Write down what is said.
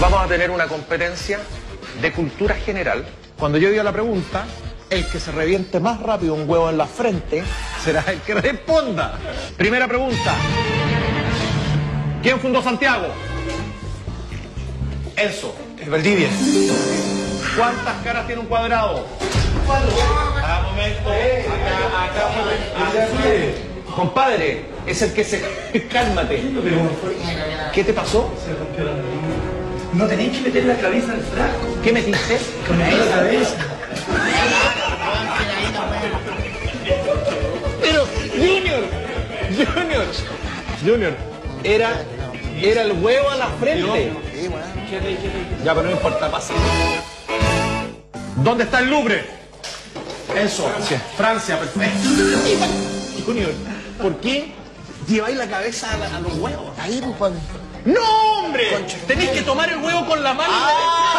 Vamos a tener una competencia de cultura general. Cuando yo diga la pregunta, el que se reviente más rápido un huevo en la frente será el que responda. Primera pregunta. ¿Quién fundó Santiago? Enzo. Valdivia. ¿Cuántas caras tiene un cuadrado? Ah, momento. Acá, acá. Compadre, es el que se... Cálmate. ¿Qué te pasó? No tenéis que meter la cabeza al frasco. ¿Qué metiste? Con la cabeza. Pero, Junior, Junior, Junior, era, era el huevo a la frente. Ya, pero no importa, pasa. ¿Dónde está el Louvre? Eso, Francia, perfecto. Junior, ¿por qué lleváis la cabeza a, la- a los huevos? Ahí, pues, ¡No, hombre! Tenéis que tomar el huevo con la mano y